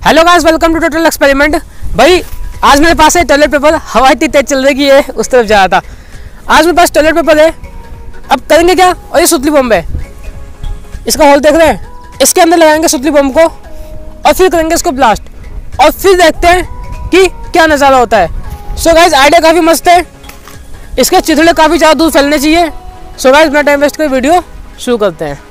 Hello guys welcome to total experiment भाई, आज मेरे पास है टॉयलेट पेपर हवा इतनी तेज चल रही ये उस तरफ़ जा रहा था। आज मेरे पास टॉयलेट पेपर है। अब करेंगे क्या? और ये सुतली बम है। इसका होल देख रहे हैं? इसके अंदर लगाएँगे सुतली बम को, और फिर करेंगे इसको ब्लास्ट और फिर देखते हैं कि क्या नज़ारा होता है। सो गाइज़ आइडिया काफ़ी मस्त है। इसके चिथड़े काफ़ी ज़्यादा दूर फैलने चाहिए। सो गाइज़ अपना टाइम वेस्ट कर वीडियो शुरू करते हैं।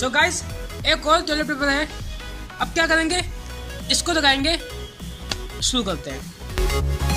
सो गाइस एक और टॉयलेट पेपर है। अब क्या करेंगे? इसको लगाएँगे। शुरू करते हैं।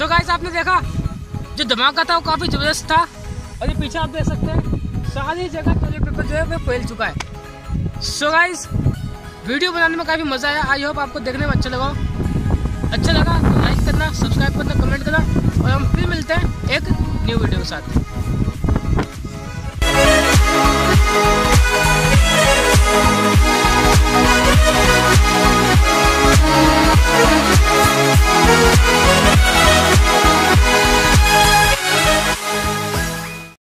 सो गाइस आपने देखा, जो धमाका था वो काफ़ी ज़बरदस्त था। और ये पीछे आप देख सकते हैं, सारी जगह टॉयलेट पेपर जो है वो फैल चुका है। सो गाइस वीडियो बनाने में काफ़ी मज़ा आया। आई होप आपको देखने में अच्छा लगा अच्छा लगा तो लाइक करना सब्सक्राइब करना कमेंट करना। और हम फिर मिलते हैं एक न्यू वीडियो के साथ।